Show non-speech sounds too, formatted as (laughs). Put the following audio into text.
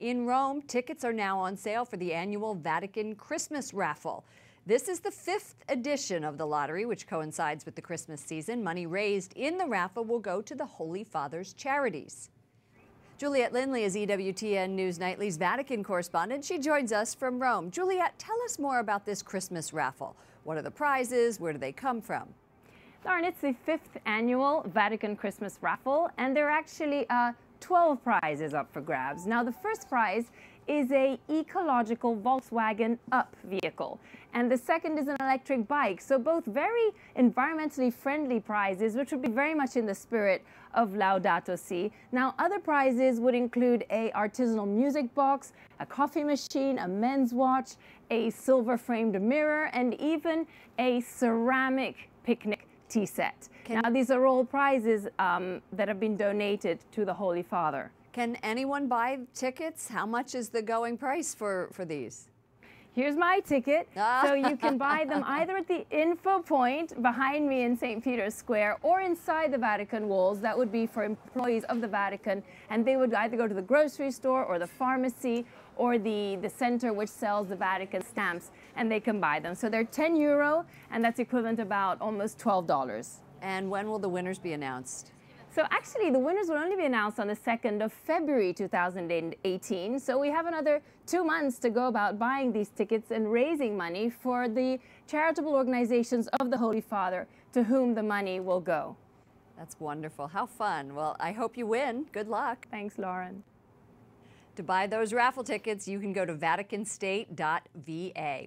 In Rome, tickets are now on sale for the annual Vatican Christmas raffle. This is the fifth edition of the lottery, which coincides with the Christmas season. Money raised in the raffle will go to the Holy Father's charities. Juliet Lindley is EWTN News Nightly's Vatican correspondent. She joins us from Rome. Juliet, tell us more about this Christmas raffle. What are the prizes? Where do they come from? Lauren, it's the fifth annual Vatican Christmas raffle, and there are actually uh, 12 prizes up for grabs. Now, the first prize is a ecological Volkswagen Up vehicle. And the second is an electric bike. So both very environmentally friendly prizes, which would be very much in the spirit of Laudato Si. Now, other prizes would include a artisanal music box, a coffee machine, a men's watch, a silver framed mirror, and even a ceramic picnic tea set. Can now, these are all prizes um, that have been donated to the Holy Father. Can anyone buy tickets? How much is the going price for, for these? Here's my ticket. Ah. so you can buy them (laughs) either at the info point behind me in St. Peter's Square or inside the Vatican walls. That would be for employees of the Vatican. And they would either go to the grocery store or the pharmacy or the, the center which sells the Vatican stamps and they can buy them. So they're 10 euro and that's equivalent to about almost $12. And when will the winners be announced? So actually, the winners will only be announced on the 2nd of February 2018. So we have another two months to go about buying these tickets and raising money for the charitable organizations of the Holy Father to whom the money will go. That's wonderful. How fun. Well, I hope you win. Good luck. Thanks, Lauren. To buy those raffle tickets, you can go to vaticanstate.va.